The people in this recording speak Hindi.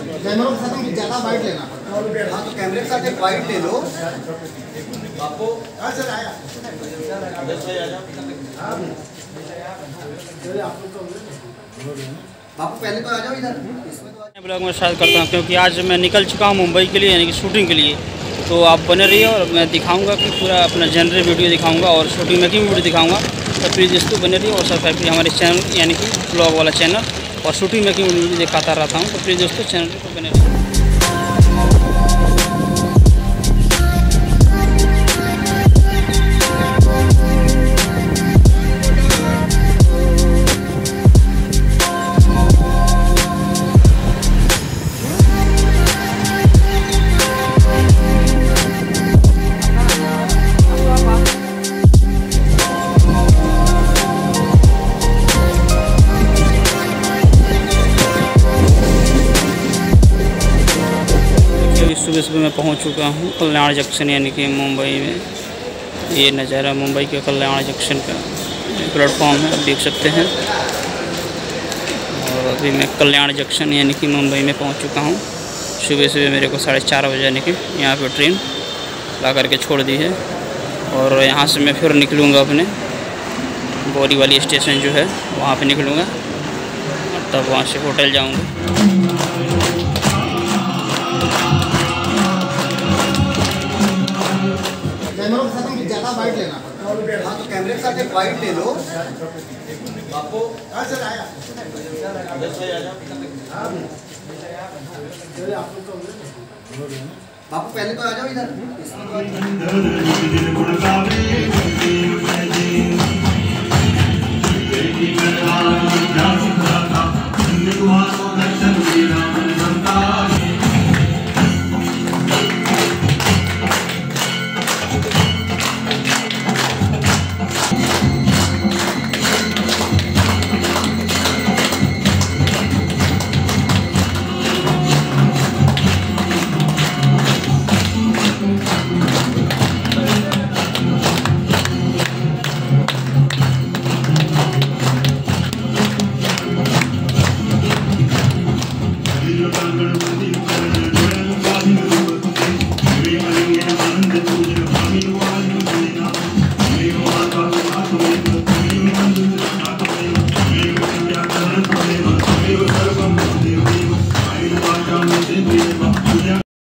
कैमरों के साथ हम ज़्यादा वाइट लेना हाँ। तो कैमरे के साथ एक वाइट ले लो। हाँ सर आया। बापू पहले तो आ जाओ इधर। तो ब्लॉग में स्टार्ट करता हूँ क्योंकि आज मैं निकल चुका हूँ मुंबई के लिए यानी कि शूटिंग के लिए। तो आप बने रहिए और मैं दिखाऊँगा कि पूरा अपना जनरल वीडियो दिखाऊँगा और शूटिंग मेकिंग वीडियो दिखाऊँगा। तो प्लीज़ इसको बने रहिए और सब्सक्राइब कीजिए हमारे चैनल यानी कि ब्लॉग वाला चैनल और शूटिंग मेकिंग वीडियो दिखाता रहता हूँ तो प्लीज़ दोस्तों चैनल को बने सुबह सुबह मैं पहुँच चुका हूँ कल्याण जंक्शन, यानी कि मुंबई में। ये नज़ारा मुंबई के कल्याण जंक्शन का प्लेटफॉर्म है, आप देख सकते हैं। और अभी मैं कल्याण जंक्शन, यानी कि मुंबई में पहुँच चुका हूँ। सुबह सुबह मेरे को साढ़े चार बजे, यानी कि यहाँ पर ट्रेन ला करके छोड़ दी है। और यहाँ से मैं फिर निकलूँगा अपने बोरी वाली स्टेशन जो है, वहाँ पर निकलूँगा। तब वहाँ से होटल जाऊँगा। वाइट लेना। हाँ तो कैमरे के साथ एक वाइट ले लो। बापू। हाँ सर, आया। बापू, पहले तो आ जाओ इधर।